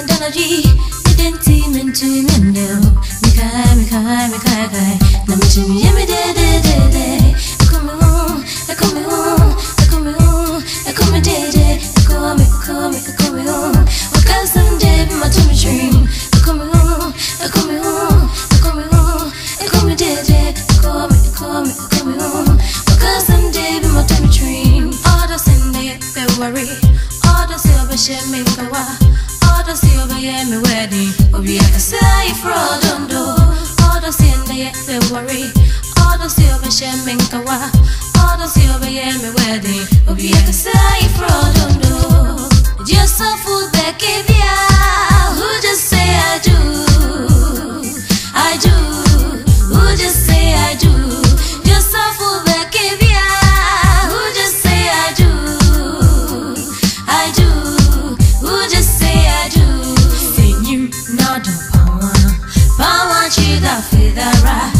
anthology Sitting team and team and no Mikai, Mikai, Mikai, Kai Namichi, Yemide, worry. All kawa All Obi kasai Just Who just say I do? I do. Who just say I do? Just so food back if ya. Who just say I do? I do. Who just say I do? Say you not power chida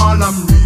all I'm.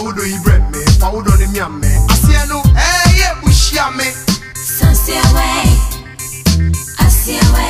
Fawudo ibre me, fawudo ni miame Asia no, eh, yeah, bushia me. Sansi away, Asia away.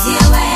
сделай.